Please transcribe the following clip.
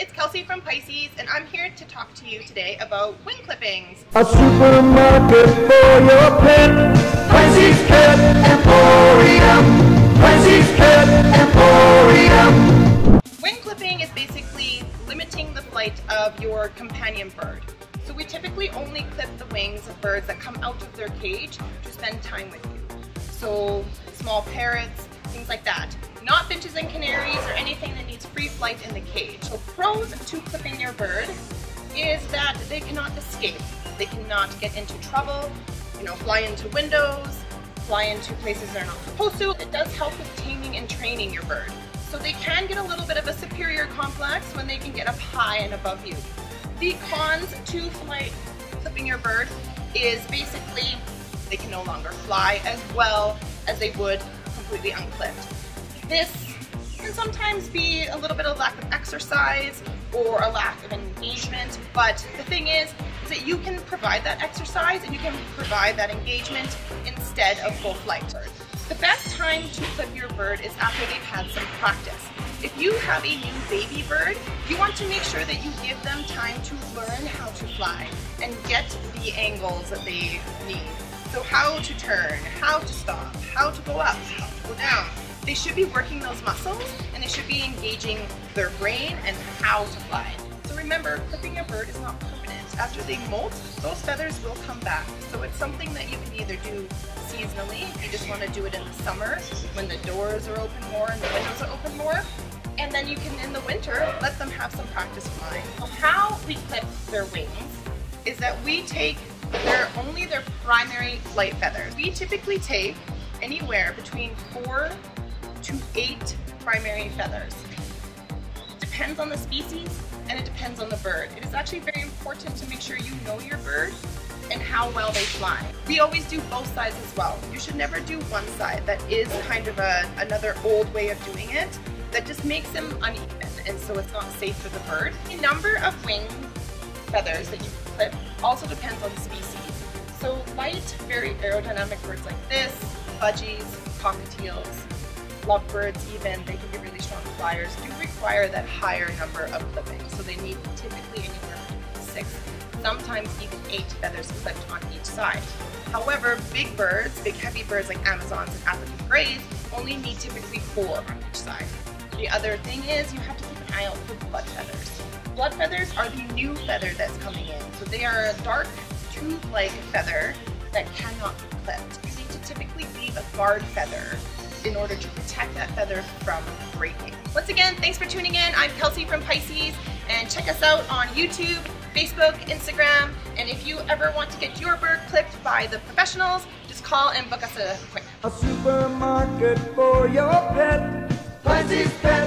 It's Kelsey from Pisces, and I'm here to talk to you today about wing clippings. A supermarket for your pet. Pisces Pet Emporium. Pisces Pet Emporium. Wing clipping is basically limiting the flight of your companion bird. So we typically only clip the wings of birds that come out of their cage to spend time with you. So small parrots, things like that. Not finches and canaries or anything that needs free flight in the cage. So pros to clipping your bird is that they cannot escape. They cannot get into trouble, you know, fly into windows, fly into places they're not supposed to. It does help with taming and training your bird. So they can get a little bit of a superior complex when they can get up high and above you. The cons to flight clipping your bird is basically they can no longer fly as well as they would completely unclipped. This can sometimes be a little bit of lack of exercise or a lack of engagement, but the thing is, is that you can provide that exercise and you can provide that engagement instead of full flight. The best time to clip your bird is after they've had some practice. If you have a new baby bird, you want to make sure that you give them time to learn how to fly and get the angles that they need. So how to turn, how to stop, how to go up, how to go down, they should be working those muscles and they should be engaging their brain and how to fly. So remember, clipping a bird is not permanent. After they molt, those feathers will come back. So it's something that you can either do seasonally, if you just want to do it in the summer when the doors are open more and the windows are open more, and then you can, in the winter, let them have some practice flying. How we clip their wings is that we take their only their primary flight feathers. We typically take anywhere between four to eight primary feathers. It depends on the species and it depends on the bird. It is actually very important to make sure you know your bird and how well they fly. We always do both sides as well. You should never do one side. That is kind of a, another old way of doing it that just makes them uneven and so it's not safe for the bird. The number of wing feathers that you clip also depends on the species. So light, very aerodynamic birds like this, budgies, cockatiels, lovebirds even, they can be really strong flyers, do require that higher number of clippings. So they need typically anywhere between six, sometimes even eight feathers clipped on each side. However, big birds, big heavy birds like Amazons and African greys, only need typically four on each side. The other thing is you have to keep an eye out for blood feathers. Blood feathers are the new feather that's coming in. So they are a dark tube-like feather that cannot be clipped. You need to typically leave a guard feather in order to protect that feather from breaking. Once again, thanks for tuning in. I'm Kelsey from Pisces, and check us out on YouTube, Facebook, Instagram, and if you ever want to get your bird clipped by the professionals, just call and book us a quick. A supermarket for your pet. Pisces Pet